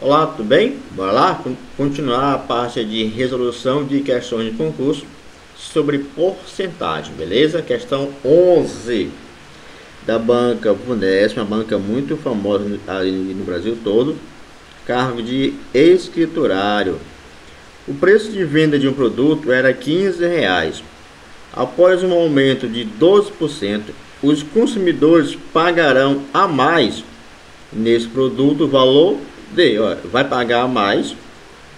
Olá, tudo bem? Bora lá continuar a parte de resolução de questões de concurso sobre porcentagem, beleza? Questão 11 da banca Funesp, uma banca muito famosa ali no Brasil todo, cargo de escriturário. O preço de venda de um produto era 15 reais. Após um aumento de 12%, os consumidores pagarão a mais nesse produto o valor de, ó, vai pagar mais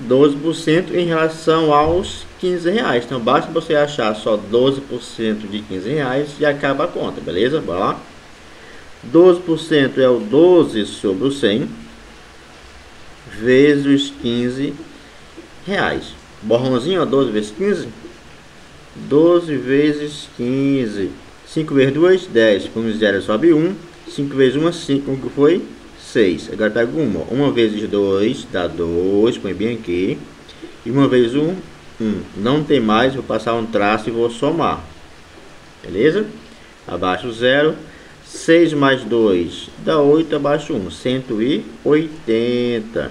12% em relação aos 15 reais. Então basta você achar só 12% de 15 reais e acaba a conta, beleza? Bora lá. 12% é o 12 sobre o 100 vezes os 15 reais. Borrãozinho, ó, 12 vezes 15. 12 vezes 15. 5 vezes 2, 10. Com 0 sobe 1. 5 vezes 1, 5. Como que foi? 6. Agora pega uma. 1 vezes 2 dá 2. Põe bem aqui. E 1 vezes 1, 1. Não tem mais. Vou passar um traço e vou somar. Beleza? Abaixo 0. 6 mais 2 dá 8 abaixo 1. 180.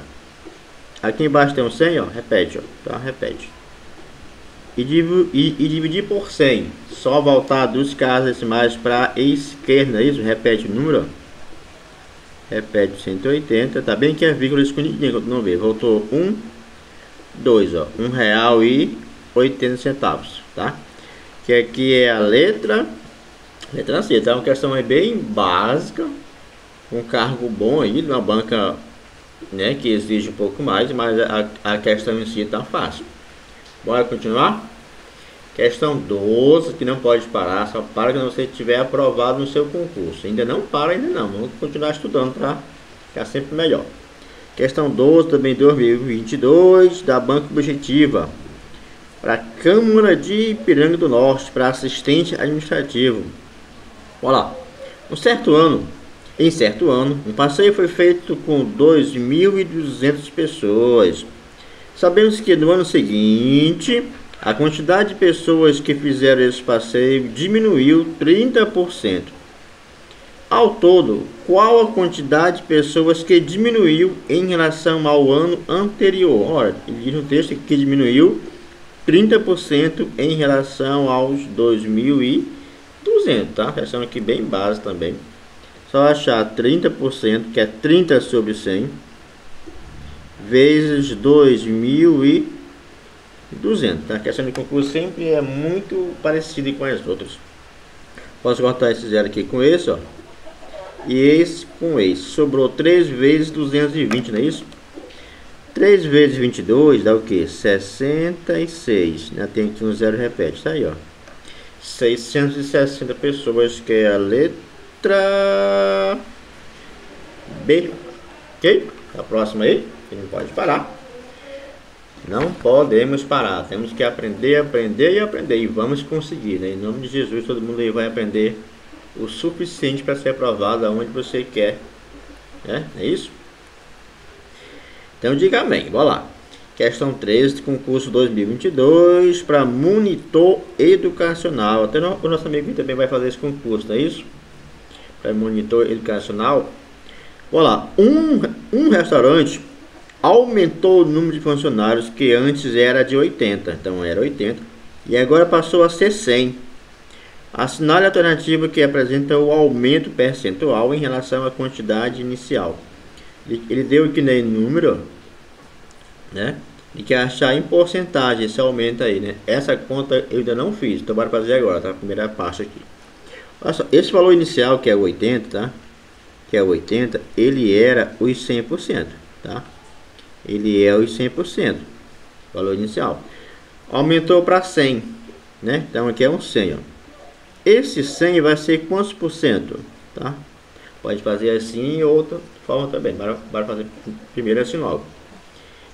Aqui embaixo tem um 100, ó. Repete, ó. Tá? Repete. E, div e, e dividir por 100. Só voltar dos casos decimais para a esquerda, é isso? Repete o número, ó. Repete 180. Tá bem que a vírgula escondidinha, não vê. Voltou 1, 2, ó. 1 real e 80 centavos, tá? Que aqui é a letra, letra C, tá? Uma questão é bem básica. Um cargo bom aí, uma banca, né? Que exige um pouco mais, mas a, a questão em si tá fácil. Bora continuar? Questão 12, que não pode parar, só para quando você tiver aprovado no seu concurso. Ainda não para, ainda não. Vamos continuar estudando para ficar sempre melhor. Questão 12, também 2022, da Banca Objetiva. Para Câmara de Ipiranga do Norte, para assistente administrativo. Olha lá. Um certo ano, em certo ano, um passeio foi feito com 2.200 pessoas. Sabemos que no ano seguinte a quantidade de pessoas que fizeram esse passeio diminuiu 30%. Ao todo, qual a quantidade de pessoas que diminuiu em relação ao ano anterior? Olha, ele diz no texto que diminuiu 30% em relação aos 2.200, tá? Questão aqui bem básica também. Só achar 30%, que é 30 sobre 100, vezes 2.200. 200. Tá? A questão de concurso sempre é muito parecida com as outras. Posso cortar esse zero aqui com esse, ó. E esse com esse. Sobrou 3 vezes 220, não é isso? 3 vezes 22 dá o que? 66. Né? Tem aqui um zero repete. Tá aí, ó. 660 pessoas, que é a letra B. Ok? A próxima aí. Gente pode parar. Não podemos parar, temos que aprender, aprender e aprender. E vamos conseguir, né? Em nome de Jesus, todo mundo aí vai aprender o suficiente para ser aprovado aonde você quer. Né? É isso? Então diga amém. Bora lá. Questão 13, concurso 2022 para monitor educacional. Até o nosso amigo também vai fazer esse concurso, não é isso? Para monitor educacional. Bora lá. Um, um restaurante aumentou o número de funcionários que antes era de 80, então era 80, e agora passou a ser 100. Assinale a alternativa que apresenta o aumento percentual em relação à quantidade inicial. Ele deu aqui no número, né? E que achar em porcentagem esse aumento aí, né? Essa conta eu ainda não fiz, então bora fazer agora, tá? Primeira parte aqui. Olha só, esse valor inicial que é 80, tá? Que é 80, ele era os 100%, tá? Ele é os 100%, valor inicial. Aumentou para 100, né? Então aqui é um 100, ó. Esse 100 vai ser quantos por cento, tá? Pode fazer assim ou outra forma também. Bora, bora fazer primeiro assim logo.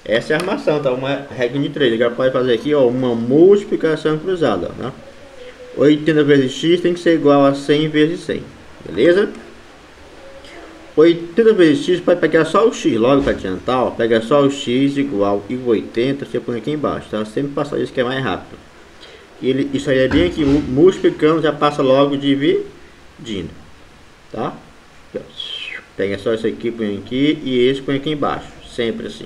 Essa é a armação, tá? Uma regra de 3. Agora pode fazer aqui, ó, uma multiplicação cruzada, tá? 80 vezes x tem que ser igual a 100 vezes 100, beleza? 80 vezes x pode pegar só o x logo para adiantar, ó, pega só o x igual e 80, você põe aqui embaixo, tá? Sempre passar isso que é mais rápido. Ele, isso aí é bem aqui, multiplicando, já passa logo dividindo, tá? Pega só isso aqui, põe aqui e esse põe aqui embaixo. Sempre assim.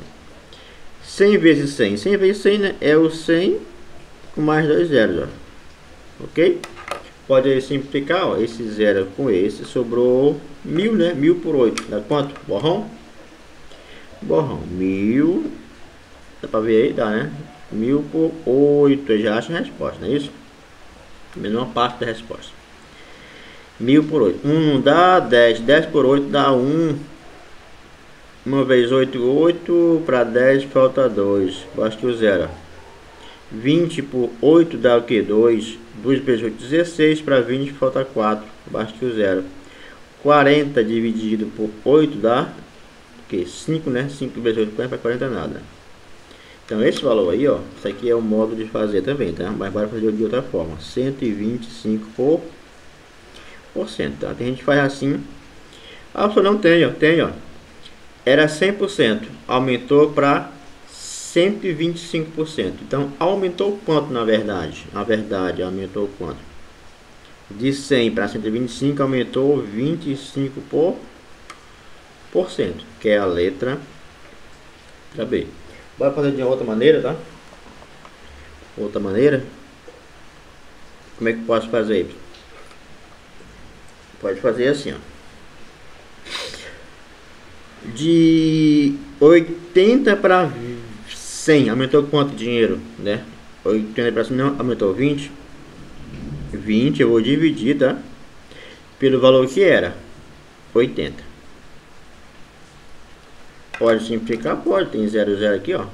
100 vezes 100. 100 vezes 100 né, é o 100 com mais dois zeros. Ó. Ok? Pode simplificar. Ó, esse zero com esse. Sobrou 1000, né? 1000 por 8. Dá quanto? Borrão? Borrão. 1000. Dá pra ver aí? Dá, né? 1000 por 8. Eu já acho a resposta, não é isso? Menor parte da resposta. 1000 por 8. 1 não dá 10. 10 por 8 dá 1. 1 vezes 8, 8. Para 10 falta 2. Basta o zero. 20 por 8 dá o que? 2. 2 vezes 8, 16. Para 20 falta 4. Basta o zero. 40 dividido por 8 dá o que? 5, né? 5 vezes 8, 40 para 40 nada. Então esse valor aí, ó, isso aqui é o modo de fazer também, tá? Mas bora fazer de outra forma, 125 por, por cento, tá? Tem gente que faz assim, ah, você não tem, ó, tem, ó, era 100%, aumentou para 125%. Então aumentou quanto na verdade? Na verdade, aumentou quanto? De 100 para 125 aumentou 25 por, por cento, que é a letra, letra B. Bora fazer de outra maneira, tá? Outra maneira. Como é que posso fazer? Pode fazer assim, ó. De 80 para 100, aumentou quanto dinheiro, né? 80 para 100 não, aumentou 20. 20 eu vou dividir, tá? Pelo valor que era, 80. Pode simplificar? Pode. Tem 0, 0 aqui, ó.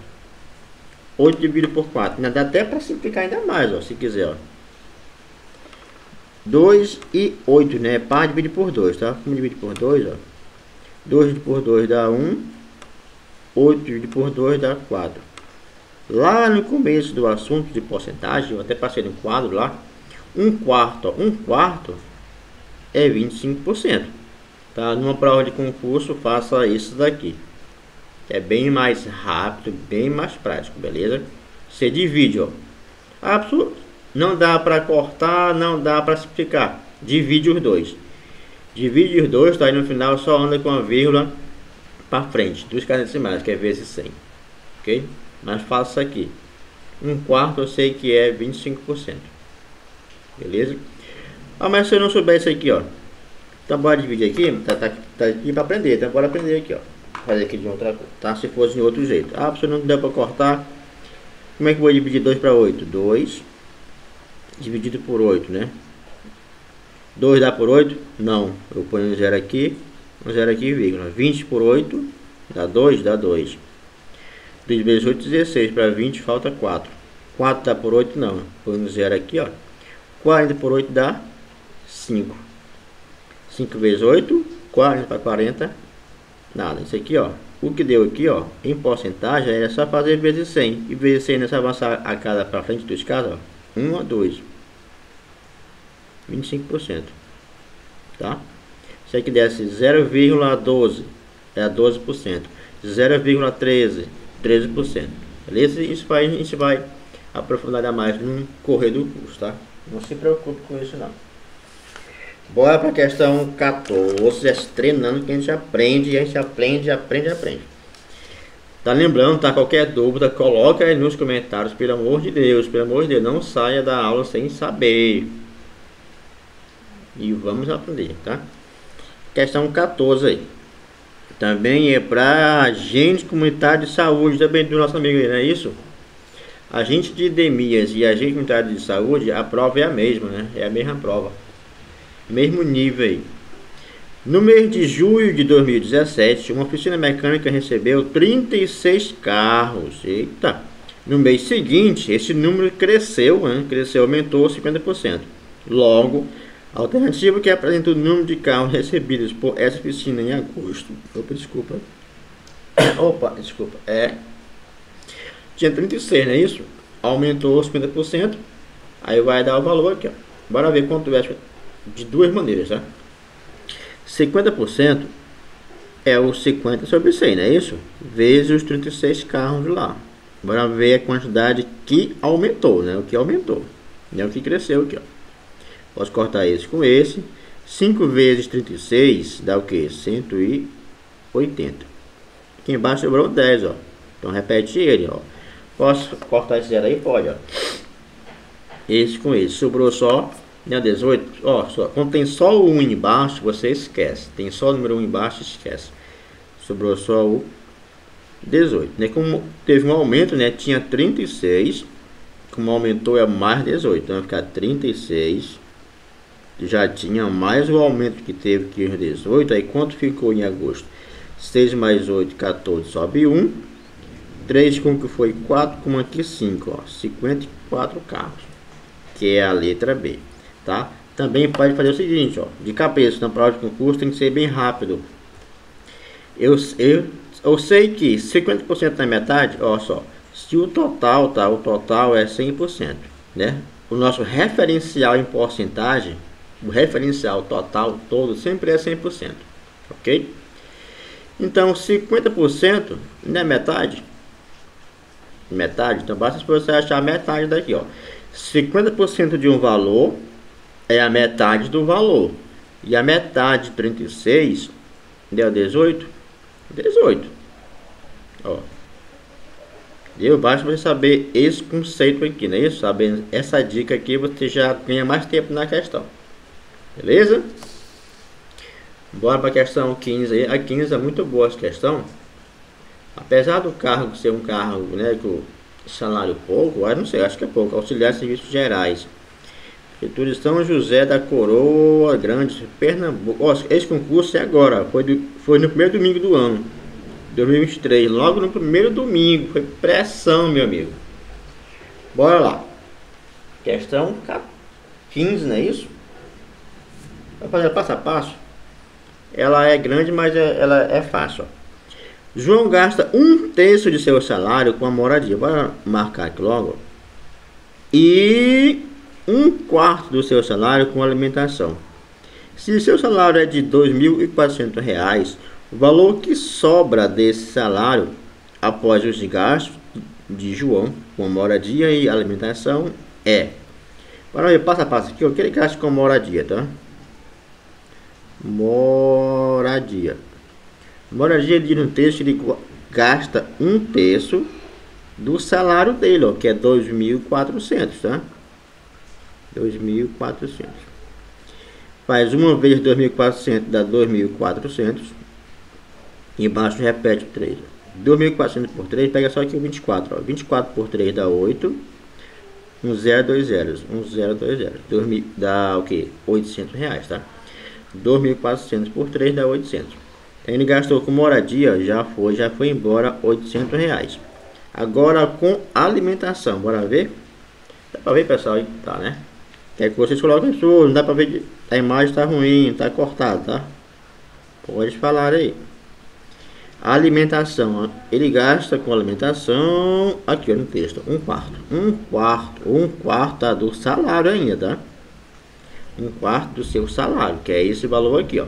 8 dividido por 4. Ainda dá até para simplificar ainda mais, ó, se quiser, ó. 2 e 8, né? Par dividido por 2, tá? Vamos dividir por 2, ó. 2 dividido por 2 dá 1. 8 dividido por 2 dá 4. Lá no começo do assunto de porcentagem, eu até passei no quadro lá. 1 quarto, ó. 1 quarto é 25%. Tá? Numa prova de concurso, faça isso daqui. É bem mais rápido, bem mais prático, beleza? Você divide, ó. Absoluto. Não dá para cortar, não dá para simplificar. Divide os dois. Divide os dois, tá aí no final só anda com a vírgula para frente. Duas casas decimais, que é vezes 100. Ok? Mas faço aqui. Um quarto eu sei que é 25%. Beleza? Ah, mas se eu não souber isso aqui, ó. Então bora dividir aqui. Tá, tá, tá aqui para aprender. Então bora aprender aqui, ó fazer aqui de outra tá? Se fosse de outro jeito. Ah, se não der para cortar, como é que eu vou dividir 2 para 8? 2 dividido por 8, né? 2 dá por 8? Não. Eu ponho um zero aqui, um zero aqui, vírgula. 20 por 8 dá 2, dá 2. 2 vezes 8, 16. Para 20 falta 4. 4 dá por 8? Não. Põe um zero aqui, ó. 40 por 8 dá 5. 5 vezes 8, 40 para 40, Nada. Isso aqui, ó. O que deu aqui, ó, em porcentagem, é só fazer vezes 100. E vezes 100 nessa avançar a cada para frente dos casos, ó. 1 a 2. 25%. Tá? Se aqui desse 0,12, é 12%. 0,13, 13%. Beleza? Isso vai, a gente vai aprofundar mais no correr do curso, tá? Não se preocupe com isso não. Bora para a questão 14, é treinando que a gente aprende, a gente aprende, aprende, aprende. Tá lembrando, tá? Qualquer dúvida, coloca aí nos comentários, pelo amor de Deus, pelo amor de Deus, não saia da aula sem saber. E vamos aprender, tá? Questão 14 aí. Também é para agente comunitário de saúde, também do nosso amigo aí, não é isso? Agente de endemias e agente comunitário de saúde, a prova é a mesma, né? É a mesma prova mesmo nível aí. No mês de julho de 2017, uma oficina mecânica recebeu 36 carros. Eita! No mês seguinte, esse número cresceu, né? cresceu, aumentou 50%. Logo, a alternativa que apresenta o número de carros recebidos por essa oficina em agosto. Opa, desculpa. Opa, desculpa. É. Tinha 36, não é isso? Aumentou 50%. Aí vai dar o valor aqui, ó. Bora ver quanto é de duas maneiras, tá? 50% é o 50 sobre 100, não é isso? Vezes os 36 carros lá. Bora ver a quantidade que aumentou, né? O que aumentou. É o que cresceu aqui, ó. Posso cortar esse com esse. 5 vezes 36 dá o que? 180. Aqui embaixo sobrou 10, ó. Então repete ele, ó. Posso cortar esse zero aí? Pode, ó. Esse com esse. Sobrou só, né, 18. Ó, só, quando tem só o 1 embaixo, você esquece. Tem só o número 1 embaixo, esquece. Sobrou só o 18. Né? Como teve um aumento, né? Tinha 36. Como aumentou é mais 18. Então vai ficar 36. Já tinha mais o aumento que teve que 18. Aí quanto ficou em agosto? 6 mais 8, 14, sobe 1. 3 com que foi 4, com aqui 5, ó. 54 carros. Que é a letra B, tá? Também pode fazer o seguinte, ó. De cabeça, na prova de concurso tem que ser bem rápido. Eu, eu, eu sei que 50% da metade, ó só. Se o total, tá? O total é 100%, né? O nosso referencial em porcentagem, o referencial total todo sempre é 100%, ok? Então, 50% não é metade? Metade? Então, basta você achar metade daqui, ó. 50% de um valor é a metade do valor. E a metade de 36 deu 18? 18. Ó. Deu? Basta você saber esse conceito aqui, não é isso? Sabendo essa dica aqui, você já ganha mais tempo na questão. Beleza? Bora para a questão 15 aí. A 15 é muito boa essa questão. Apesar do cargo ser um cargo, né, o salário pouco, eu não sei, acho que é pouco, auxiliar de serviços gerais. Prefeitura de São José da Coroa Grande, Pernambuco. Ó, esse concurso é agora, foi, do, foi no primeiro domingo do ano, 2023, logo no primeiro domingo, foi pressão, meu amigo. Bora lá. Questão 15, não é isso? Vai fazer passo a passo ela é grande, mas é, ela é fácil. Ó. João gasta um terço de seu salário com a moradia. Bora marcar aqui logo. E um quarto do seu salário com alimentação. Se seu salário é de R$ 2.400, o valor que sobra desse salário após os gastos de João com moradia e alimentação é. Para ver passo a passo aqui, o que ele gasta com moradia, tá? Moradia. Moradia diz no texto ele gasta um terço do salário dele, ó, que é 2.400, tá? 2.400. Faz uma vez 2.400 dá 2.400. Embaixo repete 3. 2.400 por 3, pega só aqui o 24, ó. 24 por 3 dá 8. Um 0, 2 zeros. Um 0, 2 zeros. 2, dá o que? 800 reais, tá? 2.400 por 3 dá 800. Ele gastou com moradia, já foi, já foi embora 800 reais. Agora com alimentação, bora ver? Dá pra ver pessoal? Tá, né? Quer que vocês coloquem sua, não dá pra ver, a imagem tá ruim, tá cortada, tá? Pode falar aí. Alimentação, ele gasta com alimentação, aqui no texto, um quarto. Um quarto, um quarto tá, do salário ainda, tá? Um quarto do seu salário, que é esse valor aqui, ó.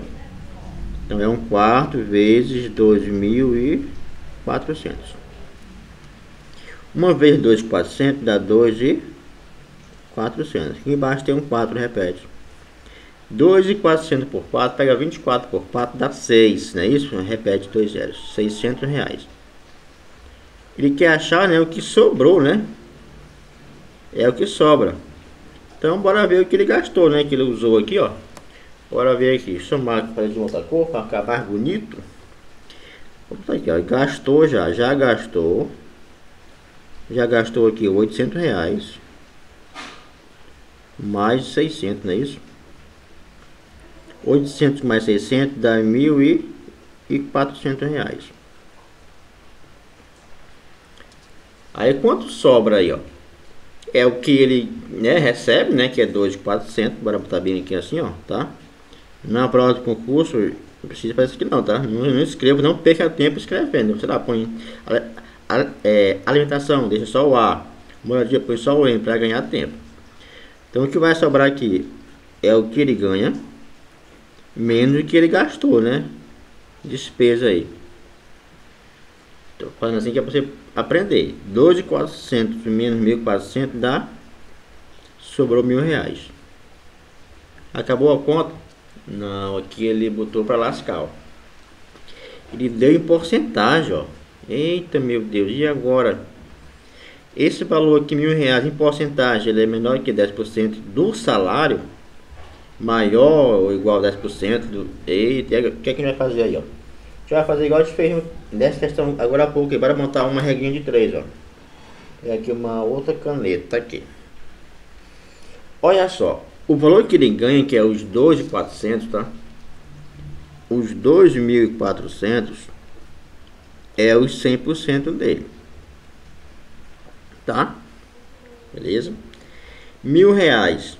Então é um quarto vezes 2.400. Uma vez 2.400 dá 2.400. Aqui embaixo tem um 4, repete. 2.400 por 4, pega 24 por 4, dá 6, não é isso? Repete dois zeros, 600 reais. Ele quer achar né, o que sobrou, né? É o que sobra. Então bora ver o que ele gastou, né? Que ele usou aqui, ó. Bora ver aqui. Somar para de outra cor para ficar mais bonito. Vamos aqui, ó. Gastou já, já gastou. Já gastou aqui 800 reais. Mais 600, não é isso? 800 mais 600 dá 1.400 reais. Aí quanto sobra aí, ó? É o que ele né, recebe, né, que é 2,400, bora botar bem aqui assim, ó, tá? Na prova do concurso, não precisa fazer isso aqui não, tá? Não, não escreva, não perca tempo escrevendo, sei lá, põe a, a, é, alimentação, deixa só o A, moradia, põe só o M para ganhar tempo. Então o que vai sobrar aqui é o que ele ganha, menos o que ele gastou, né? Despesa aí. Tô falando assim que é pra você aprender. 12.400 menos 1.400 dá. Sobrou mil reais. Acabou a conta? Não, aqui ele botou para lascar. Ó. Ele deu em porcentagem, ó. Eita, meu Deus, e agora? Esse valor aqui, mil reais em porcentagem, ele é menor que 10% do salário, maior ou igual a 10% do... Eita, o que, é que a gente vai fazer aí, ó? Gente vai fazer igual a gente fez nessa questão agora há pouco, para montar uma regrinha de 3, ó. E aqui uma outra caneta aqui. Olha só, o valor que ele ganha, que é os 2.400, tá? Os 2.400 é os 100% dele. Tá? Beleza? Mil reais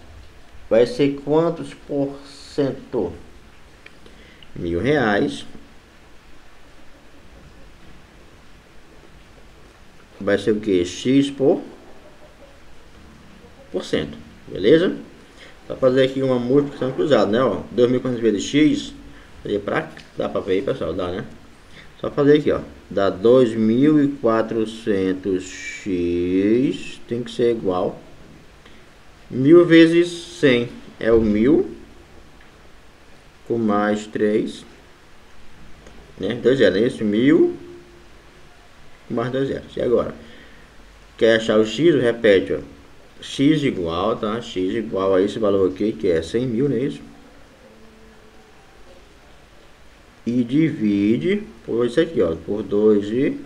vai ser quantos por cento? Mil reais vai ser o que? X por por cento. Beleza? Para fazer aqui uma multiplicação cruzada, né? Ó, 2.400 vezes x, fazer para dá para ver aí, pessoal, dá, né? Só fazer aqui, ó, dá 2.400x tem que ser igual 1000 vezes 100 é o 1000 com mais 3 né? 2 zeros, é isso? 1000 mais 2 zeros. E agora? Quer achar o x? Repete, ó x igual, tá? x igual a esse valor aqui, que é 100 mil, não é isso? E divide por isso aqui, ó, por 2 e...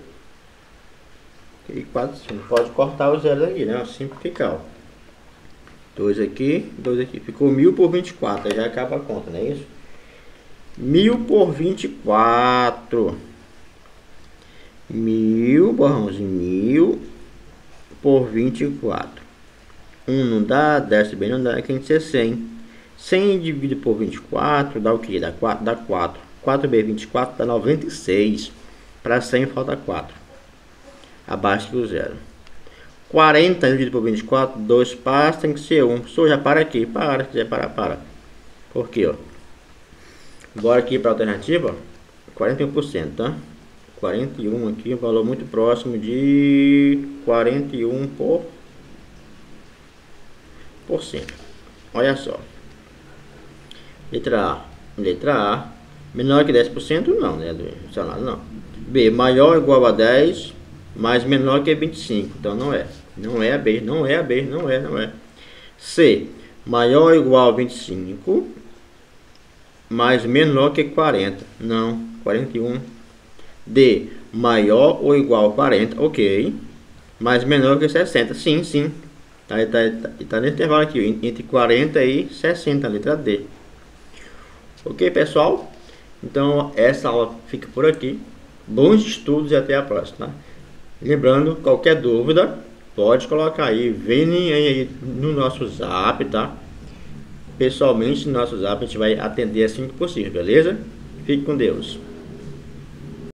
E 4, você não pode cortar os zeros aqui, né? Simplificar, ó. 2 aqui, 2 aqui. Ficou 1000 por 24, aí já acaba a conta, não é isso? 1000 por 24. 1000, borrãozinho, 1000 por 24. 1 não dá, 10 bem não dá, é que a gente ser 100. 100 dividido por 24 dá o que? Dá 4, dá 4. 4 vezes 24 dá 96. Para 100 falta 4. Abaixo do zero. 40 dividido por 24, 2 passos, tem que ser 1. Pessoal, já para aqui. Para, se quiser parar, para. Por quê, ó? Agora aqui para a alternativa, 41%, tá? 41 aqui, um valor muito próximo de 41 por Olha só. Letra A. Letra A. Menor que 10% não, né? Do salário não. B. Maior ou igual a 10, mas menor que 25. Então não é. Não é a B. Não é a B. Não é, não é. C. Maior ou igual a 25, mas menor que 40. Não. 41. D. Maior ou igual a 40. Ok. Mas menor que 60. Sim, sim. Tá, tá, tá, tá nesse intervalo aqui, entre 40 e 60, letra D. Ok, pessoal? Então, essa aula fica por aqui. Bons estudos e até a próxima. Lembrando, qualquer dúvida, pode colocar aí. Vem aí no nosso zap, tá? Pessoalmente, no nosso zap, a gente vai atender assim que possível, beleza? Fique com Deus.